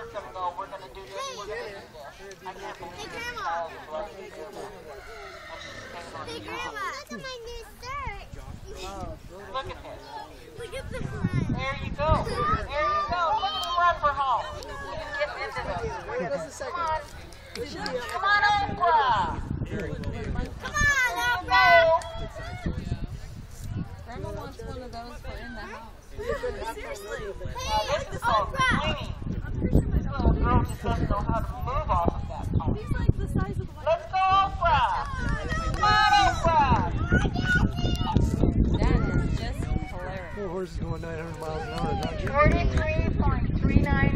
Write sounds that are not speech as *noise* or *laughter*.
work and go, we're going to do this, we're going to do this. I can't believe hey, Grandma. Hey, Grandma. Look at my new shirt. *laughs* Look at this. Look at the front. There you go. There you go. Look at the front for home. Get into this. Come second? Come on, Oprah. Come on, Oprah. Grandma wants one of those for in the house. *laughs* Seriously. Let's go off Let's go off That is just hilarious. Going 900 miles an hour, 43.39